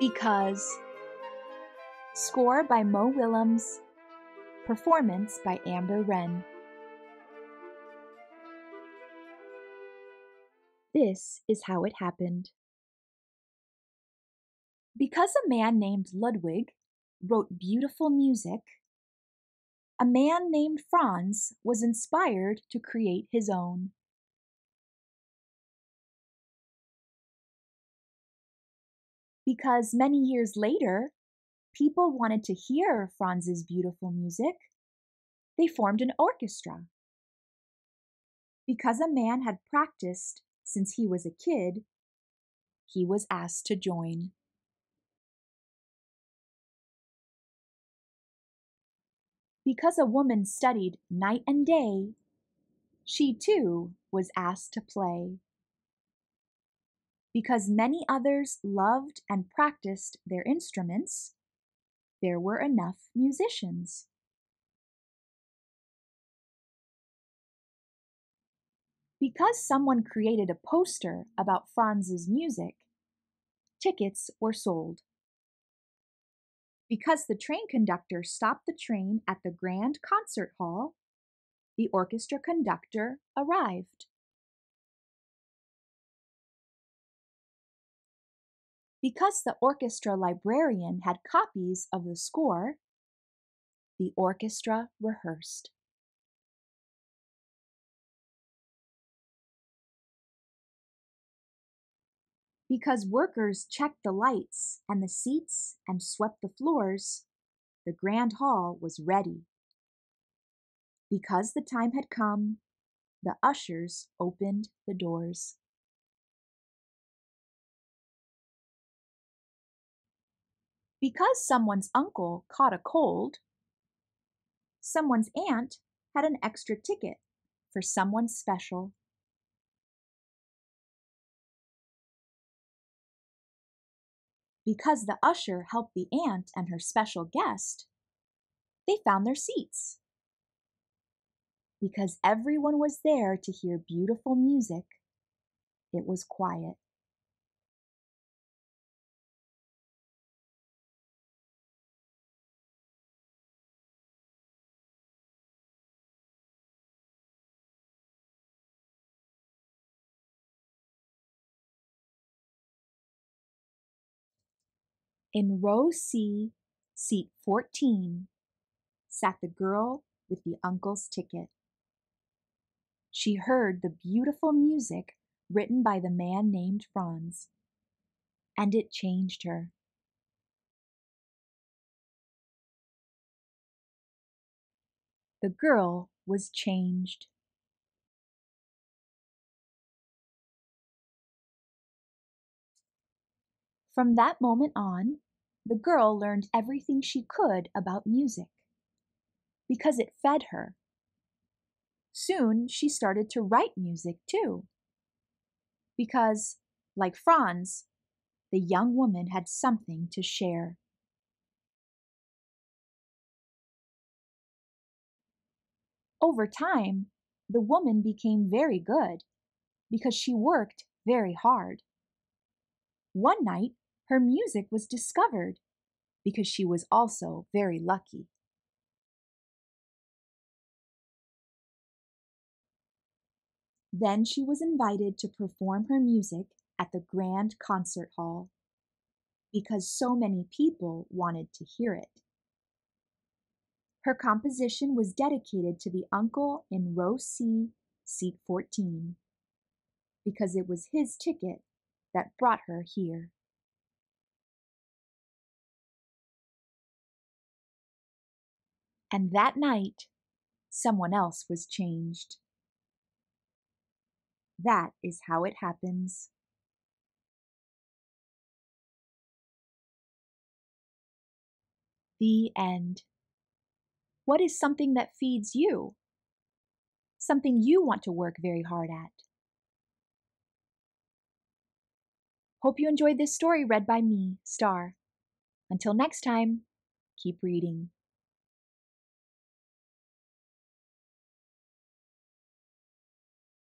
Because. Score by Mo Willems. Performance by Amber Ren. This is how it happened. Because a man named Ludwig wrote beautiful music, a man named Franz was inspired to create his own. Because many years later, people wanted to hear Franz's beautiful music, they formed an orchestra. Because a man had practiced since he was a kid, he was asked to join. Because a woman studied night and day, she too was asked to play. Because many others loved and practiced their instruments, there were enough musicians. Because someone created a poster about Franz's music, tickets were sold. Because the train conductor stopped the train at the Grand Concert Hall, the orchestra conductor arrived. Because the orchestra librarian had copies of the score, the orchestra rehearsed. Because workers checked the lights and the seats and swept the floors, the grand hall was ready. Because the time had come, the ushers opened the doors. Because someone's uncle caught a cold, someone's aunt had an extra ticket for someone special. Because the usher helped the aunt and her special guest, they found their seats. Because everyone was there to hear beautiful music, it was quiet. In row C, seat 14, sat the girl with the uncle's ticket. She heard the beautiful music written by the man named Franz, and it changed her. The girl was changed. From that moment on, the girl learned everything she could about music because it fed her. Soon she started to write music too. Because, like Franz, the young woman had something to share. Over time, the woman became very good because she worked very hard. One night, her music was discovered because she was also very lucky. Then she was invited to perform her music at the Grand Concert Hall because so many people wanted to hear it. Her composition was dedicated to the uncle in row C, seat 14, because it was his ticket that brought her here. And that night, someone else was changed. That is how it happens. The end. What is something that feeds you? Something you want to work very hard at? Hope you enjoyed this story read by me, Star. Until next time, keep reading.